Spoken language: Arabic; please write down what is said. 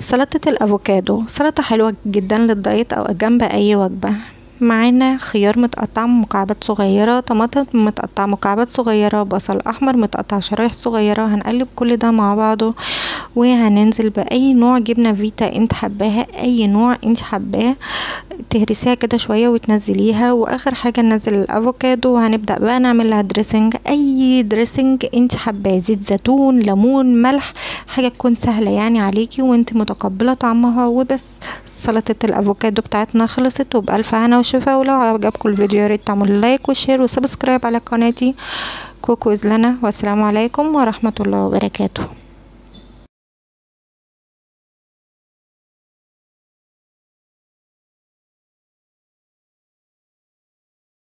سلطة الأفوكادو سلطة حلوة جدا للدايت أو جنب أي وجبة. معانا خيار متقطع مكعبات صغيرة طماطم متقطع مكعبات صغيرة بصل أحمر متقطع شرايح صغيرة. هنقلب كل ده مع بعضه وهننزل بأي نوع جبنة فيتا أنت حباها أي نوع أنت حباه. تهرسيها كده شوية وتنزليها. وآخر حاجة ننزل الأفوكادو. وهنبدأ بقى نعمل لها dressing أي dressing انت حباه. زيت زيتون ليمون ملح حاجة تكون سهلة يعني عليكي وانت متقبلة طعمها. وبس. سلطة الأفوكادو بتاعتنا خلصت. وبألف هنا وشفا. ولو عجبكم الفيديو ياريت تعملوا like و share و subscribe على قناتي. كوكو لنا والسلام عليكم ورحمة الله وبركاته.